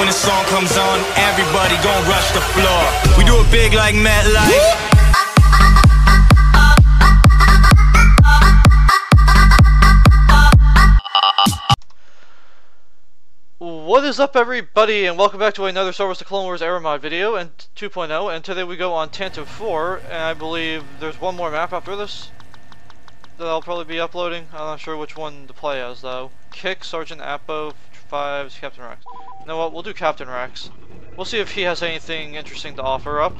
when the song comes on, everybody gon' rush the floor. We do it big like MetLife. What is up everybody and welcome back to another Star Wars The Clone Wars Era Mod video and 2.0 and today we go on Tantive 4 and I believe there's one more map after this that I'll probably be uploading. I'm not sure which one to play as though. Kix, Sergeant Appo, Fives Captain Rex. You know what, we'll do Captain Rex. We'll see if he has anything interesting to offer up.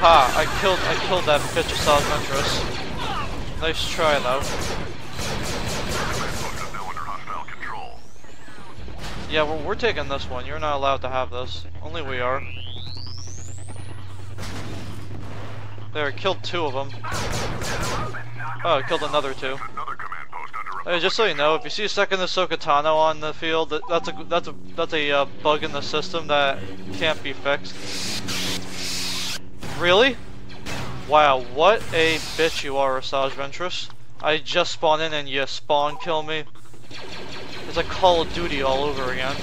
Ha! I killed I killed that bitch of Asajj Ventress. Nice try though. Yeah, we're, we're taking this one. You're not allowed to have this. Only we are. There, killed two of them. Oh, killed another two. Hey, just so you know, if you see a second Ahsoka Tano on the field, that, that's a that's a that's a uh, bug in the system that can't be fixed. Really? Wow, what a bitch you are, Asajj Ventress. I just spawned in and you spawn kill me. It's like Call of Duty all over again.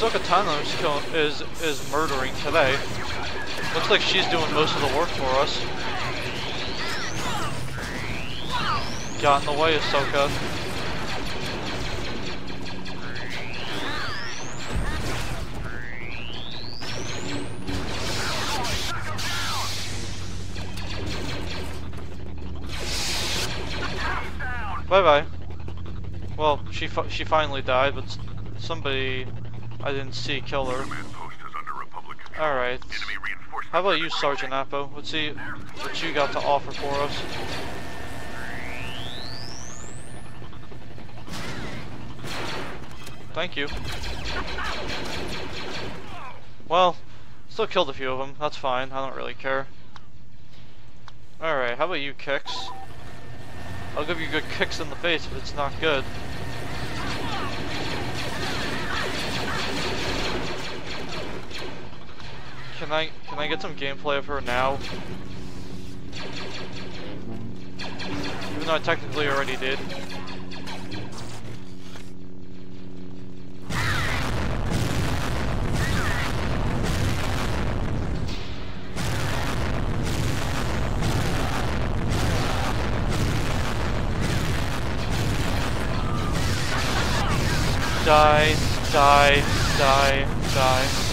Ahsoka is, kill is, is murdering today. Looks like she's doing most of the work for us. Got in the way, Ahsoka. Bye bye. Well, she fi she finally died, but somebody I didn't see Killer. Alright. How about you, Sergeant Appo? Let's see what you got to offer for us. Thank you. Well, still killed a few of them. That's fine. I don't really care. Alright, how about you, Kix? I'll give you good kicks in the face if it's not good. Can I can I get some gameplay of her now? Even though I technically already did. Die, die, die, die.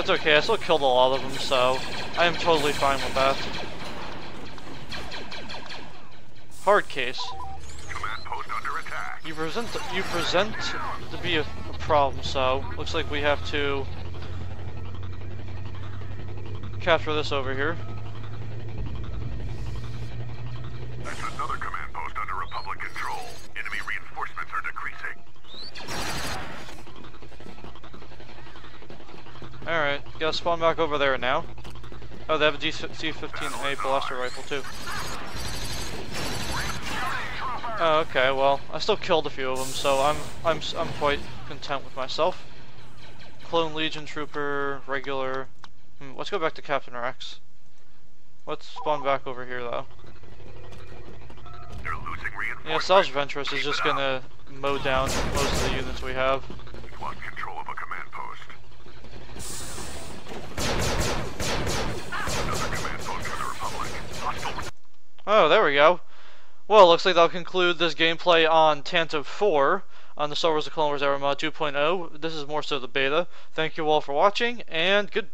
That's okay, I still killed a lot of them, so I am totally fine with that. Hardcase. You present you present to be a, a problem, so looks like we have to capture this over here. That's another command post under Republic control. Enemy reinforcements are decreasing. Spawn back over there now. Oh, they have a DC-15A blaster rifle too. Oh, okay, well, I still killed a few of them, so I'm I'm I'm quite content with myself. Clone Legion Trooper, regular. Hmm, let's go back to Captain Rex. Let's spawn back over here though. Yeah. Asajj Ventress is just gonna mow down most of the units we have. We want control of a command post. Another command post for the Republic. Hostile Oh, there we go. Well, looks like that'll conclude this gameplay on Tantive 4 on the Star Wars The Clone Wars Era Mod 2.0. This is more so the beta. Thank you all for watching, and good.